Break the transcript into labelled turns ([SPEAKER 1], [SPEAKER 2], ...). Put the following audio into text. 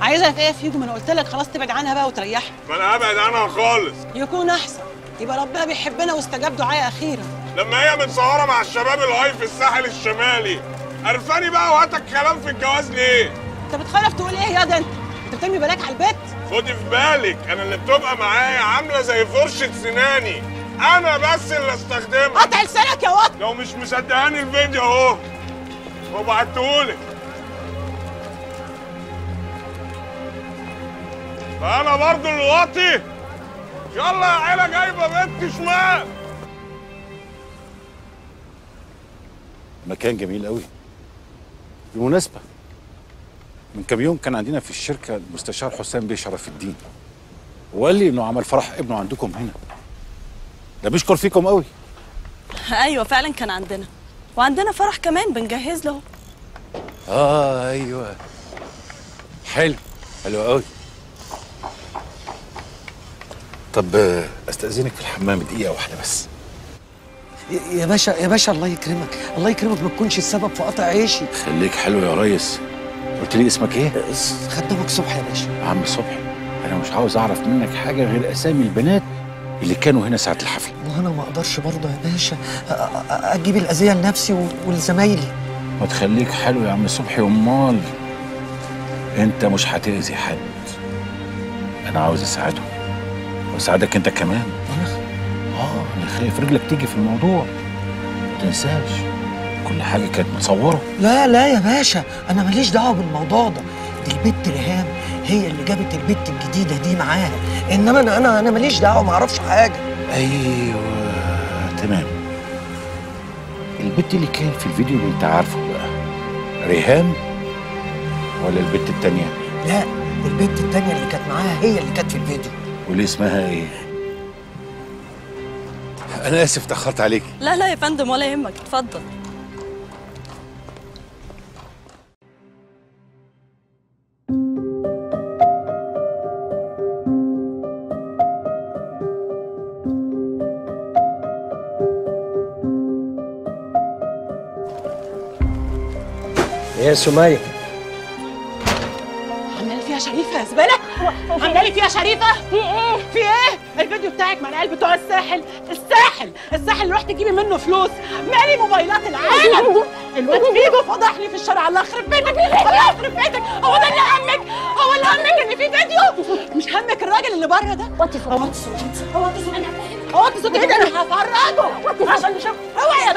[SPEAKER 1] عايزه في إيه فيكم ما أنا قلت لك خلاص تبعد عنها بقى وتريحها.
[SPEAKER 2] ما أنا ابعد عنها خالص.
[SPEAKER 1] يكون احسن. يبقى ربنا بيحبنا واستجاب دعائي أخيرا.
[SPEAKER 2] لما هي متصورة مع الشباب الهاي في الساحل الشمالي عرفاني بقى وهاتك كلام في الجواز ليه؟
[SPEAKER 1] انت بتخالف تقول إيه يا ده انت؟ انت بترمي بالك على البيت؟
[SPEAKER 2] خدي في بالك أنا اللي بتبقى معايا عاملة زي فرشة سناني. أنا بس اللي استخدمها.
[SPEAKER 1] قطع لسانك يا واد
[SPEAKER 2] لو مش مصدقاني الفيديو اهو وبعتهولك. فانا برضو الواطي يلا يا عيلة جايبة بنت شمال.
[SPEAKER 3] مكان جميل قوي بالمناسبة من كام يوم كان عندنا في الشركة المستشار حسام بيه شرف الدين. وقال لي إنه عمل فرح ابنه عندكم هنا. ده بيشكر فيكم قوي
[SPEAKER 4] أيوه فعلا كان عندنا. وعندنا فرح كمان بنجهز له.
[SPEAKER 3] آه أيوه. حلو حلو قوي طب أستأذنك في الحمام دقيقة واحدة بس.
[SPEAKER 5] يا- باشا يا باشا الله يكرمك الله يكرمك ما تكونش السبب في قطع عيشي.
[SPEAKER 3] خليك حلو يا ريس. قلت لي اسمك إيه؟
[SPEAKER 5] خدامك صبحي يا باشا.
[SPEAKER 3] عم صبحي أنا مش عاوز أعرف منك حاجة غير أسامي البنات اللي كانوا هنا ساعة الحفلة.
[SPEAKER 5] وأنا ما أقدرش برضه يا باشا. أجيب الأذية لنفسي ولزمايلي.
[SPEAKER 3] ما تخليك حلو يا عم صبحي أمال. أنت مش هتأذي حد. أنا عاوز اساعدهم واساعدك انت كمان. آه أنا خايف رجلك تيجي في الموضوع. ما تنساش. كل حاجة كانت متصورة.
[SPEAKER 5] لا لا يا باشا أنا ماليش دعوة بالموضوع ده. دي البت ريهام هي اللي جابت البت الجديدة دي معاها. إنما أنا أنا أنا ماليش دعوة ما أعرفش حاجة.
[SPEAKER 3] أيوه تمام. البت اللي كان في الفيديو اللي أنت عارفه بقى ريهام ولا البت التانية؟
[SPEAKER 5] لا البت التانية اللي كانت معاها هي اللي كانت في الفيديو.
[SPEAKER 3] واللي اسمها إيه؟ أنا آسف تأخرت عليك.
[SPEAKER 4] لا لا يا فندم ولا يهمك. اتفضل.
[SPEAKER 5] يا
[SPEAKER 1] لي فيها شريفة يا زبالة؟ عامله لي فيها شريفة؟ في إيه؟ في إيه؟ الفيديو بتاعك مع العيال بتوع الساحل. الساحل الساحل اللي رحت تجيبي منه فلوس. مالي موبايلات العالم. الواد فيجو فضحني في الشارع. الله يخرب بيتك. الله يخرب بيتك. هو ده اللي همك؟ هو اللي همك إن في فيديو؟ مش همك الراجل اللي بره ده؟ وطي صوتك. وطي صوتك. وطي صوتك. وطي صوتك. إيه ده؟ أنا هفرجه عشان نشوف. اوعي يا